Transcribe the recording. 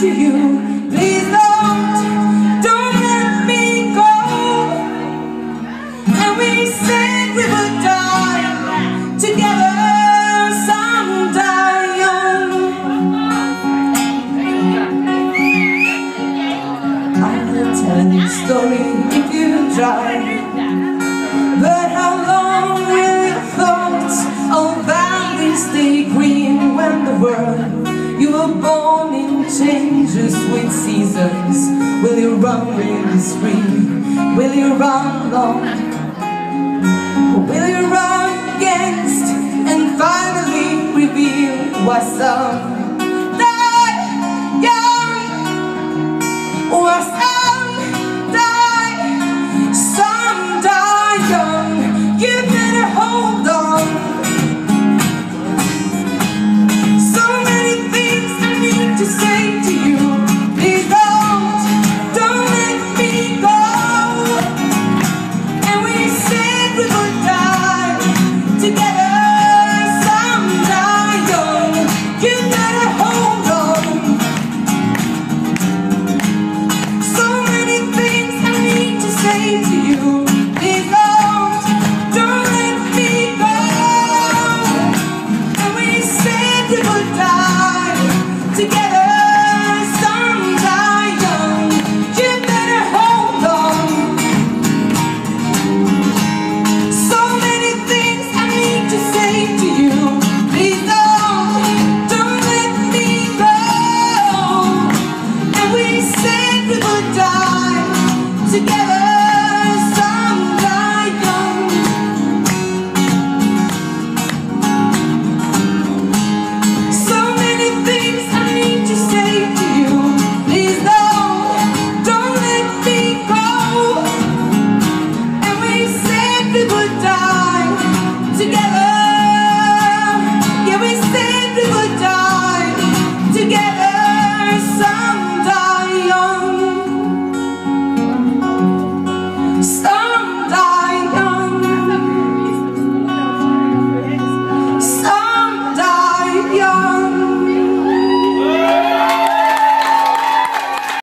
to you, please don't, don't let me go. And we said we would die together someday. I will tell you a story if you try. But how long will your thoughts of valleys stay green when the world you were born in changes with seasons? Will you run, will you scream? Will you run long? Or will you run against and finally reveal why some